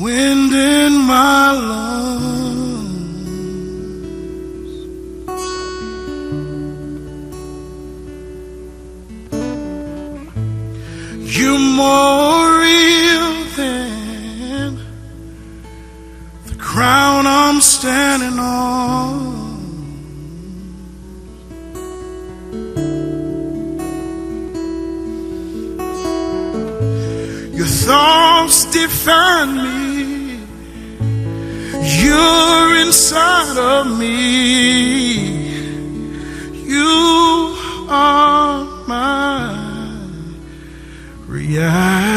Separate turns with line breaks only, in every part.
wind in my lungs. You're more real than the crown I'm standing on. Your thoughts define me. You're inside of me. You are my reality.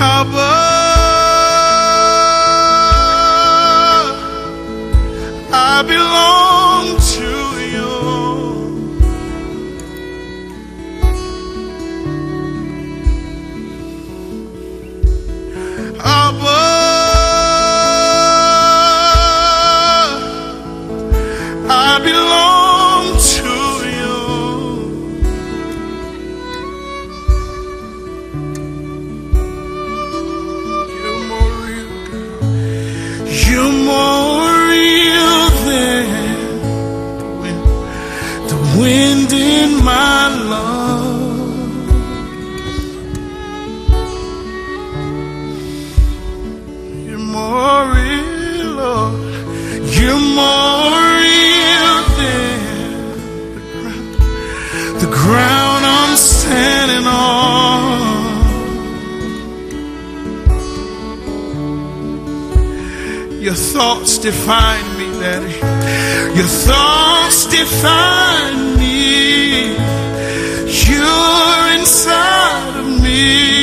Abba, I belong to you. I belong thoughts define me, Daddy. Your thoughts define me. You're inside of me.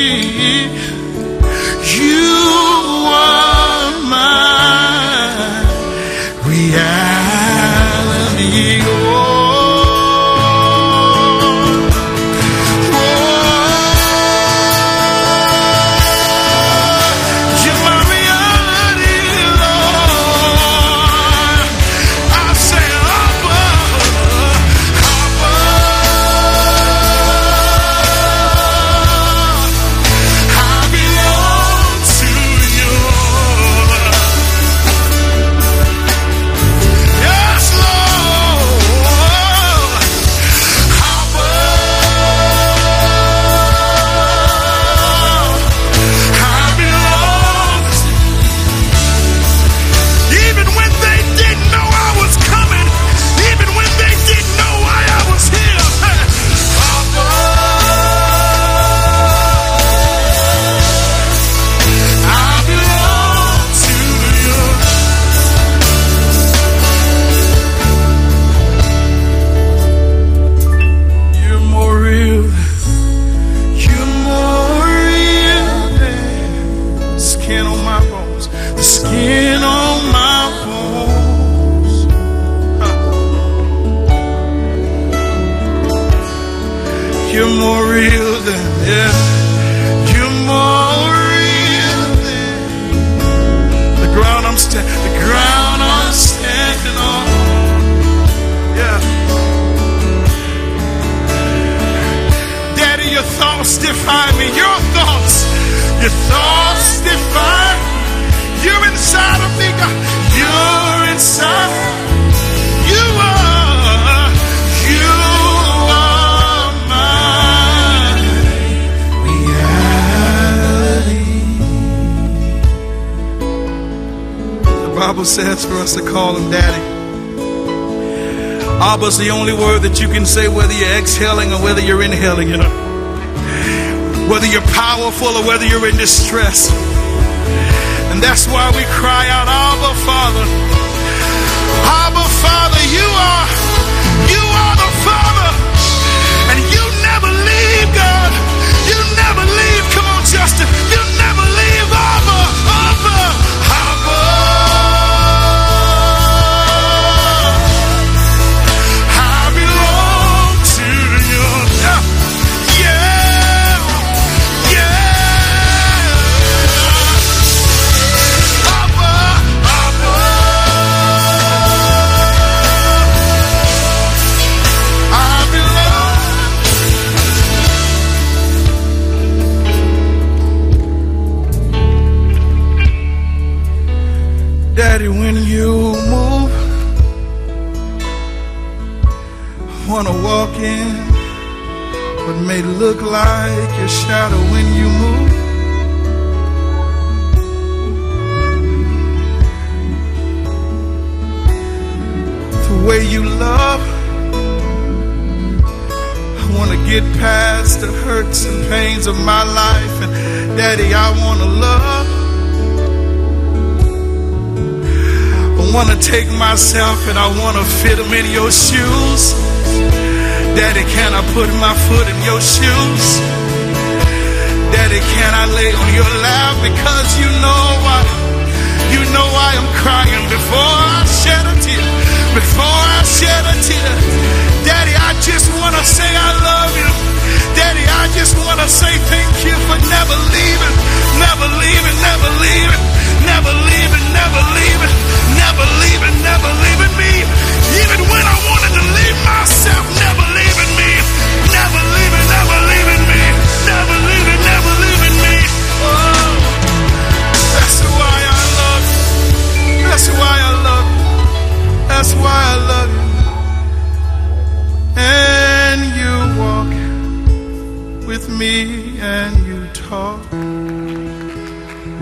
Real than yeah. You're more real than the ground I'm sta- the ground I'm standing on. Yeah. Daddy, your thoughts define me. Your thoughts, your thoughts define. You're inside of me, God. You're inside. Says for us to call him Daddy. Abba's the only word that you can say whether you're exhaling or whether you're inhaling, you know. Whether you're powerful or whether you're in distress. And that's why we cry out, Abba, Father. Abba, Father, you are, you move. I wanna walk in what may look like your shadow when you move. The way you love I wanna get past the hurts and pains of my life. And daddy I wanna love. Want to take myself and I want to fit them in your shoes. Daddy, can I put my foot in your shoes? Daddy, can I lay on your lap? Because you know why. You know why I'm crying before I shed a tear. Before I shed a tear. Daddy, I just want to say I love you. Daddy, I just want to say thank you for never leaving, talk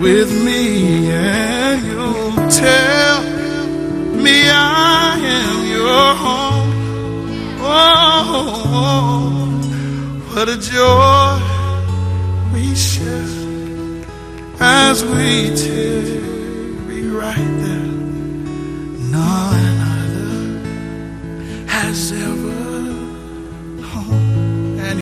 with me and you'll tell me I am your home. Oh, what a joy we share as we tarry right